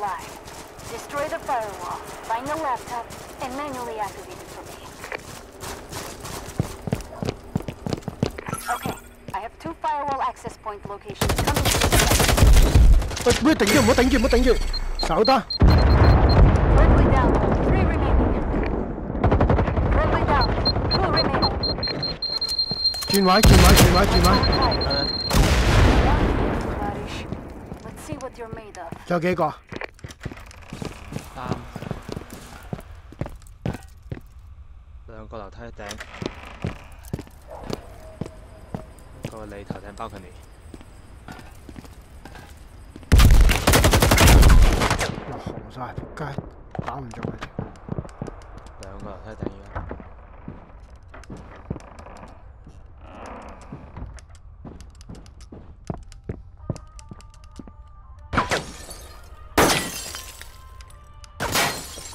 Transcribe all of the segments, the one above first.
live. Destroy the firewall, find the laptop, and manually activate it for me. Okay, I have two firewall access point locations coming to the site. 喂，唔好顶住，唔好顶住，唔好顶住，手得。 Friendly down, three remaining. Friendly down, two remaining. 转位，转位，转位，转位， One Clarish. Let's see what you're made of. 仲有几个？ 兩個樓梯頂，個你頭頂 balcony，哇，紅晒，仆街，打唔中佢哋。兩個樓梯頂而家。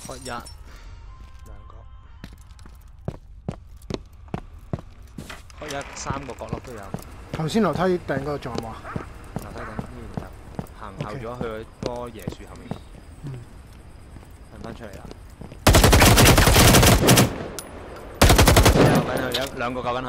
開一開一三個角落都有，樓頭先樓梯頂嗰度仲有冇啊？樓梯頂依然有，行後咗去嗰棵椰樹後面，嗯，行翻出嚟啦。有緊佢，有兩個救緊佢。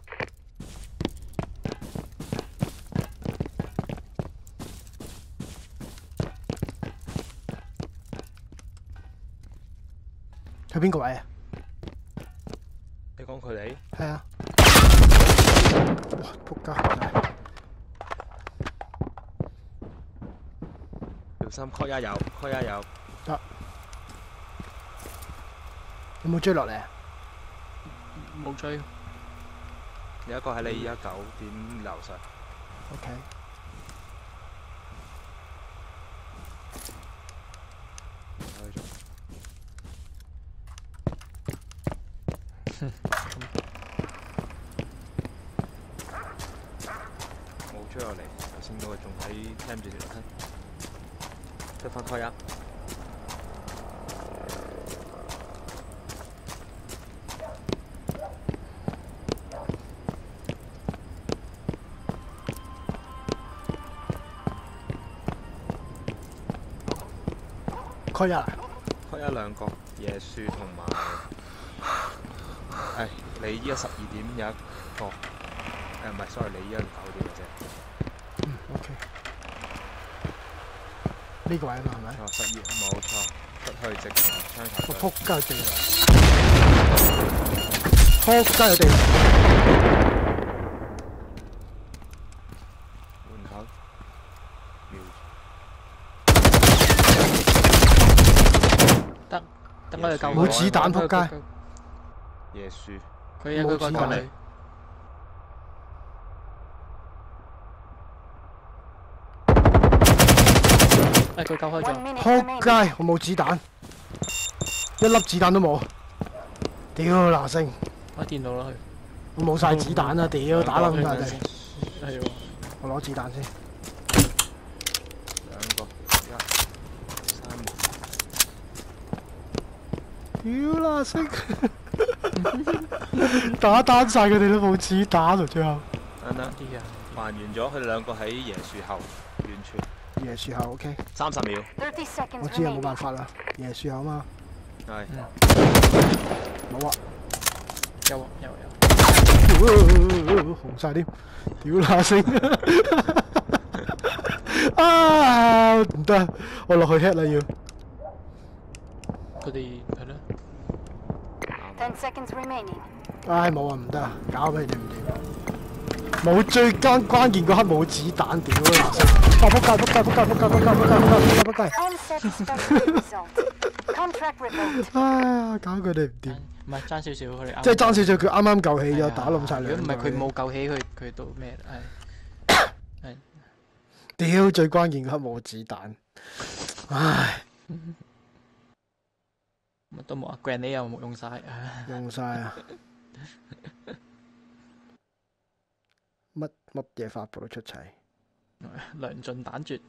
去邊個位啊？你講佢哋？係啊。哇！仆街。小心 call 一有，call 一有。有冇追落嚟啊？冇追。有一個喺你而家九點樓上，OK，去咗。冇追落嚟，頭先嗰個仲喺 cam 住條樓梯，得翻 call 一。開一啊！開一兩個椰樹同埋，係你依家十二點有一個，誒唔係，sorry，你依家九點嘅啫。嗯，OK。呢個位啊嘛，係咪？錯，十二冇錯，出去直情槍頭我對仆街地雷，仆街有地雷。門口瞄得，等我哋救佢。冇子彈仆街椰樹，佢有佢個冇子彈過嚟。誒，佢救開咗。仆街，我冇子彈，一粒子彈都冇。屌嗱聲，開電腦啦佢。我冇晒子彈啊！屌打冧晒地，係喎。我攞子彈先。兩個一三門，屌嗱聲，打單晒佢哋都冇子彈喎，最後。等等，啲啊，還完咗，佢哋兩個喺椰樹後，完全。椰樹後 OK，三十秒，30 seconds 我知啊，冇 remaining. 辦法啦，椰樹後嘛，係。冇啊，有啊有有。紅晒添，屌嗱聲，啊唔得，我落去 hit 啦要，佢哋係咯。Seconds remaining. 唉，冇啊，唔得啊，搞佢哋唔掂。冇最关关键嗰刻冇子弹，屌啦！扑街扑街扑街扑街扑街扑街扑街扑街扑街扑！搞佢哋唔掂。唔系争少少，佢哋即系争少少，佢啱啱救起咗，打冧晒你。如果唔系佢冇救起，佢佢到咩？系系屌，最关键嗰刻冇子弹，唉。乜都冇啊，Granny 又冇用晒，用晒啊！乜乜嘢法寶都出齊。糧盡彈絕。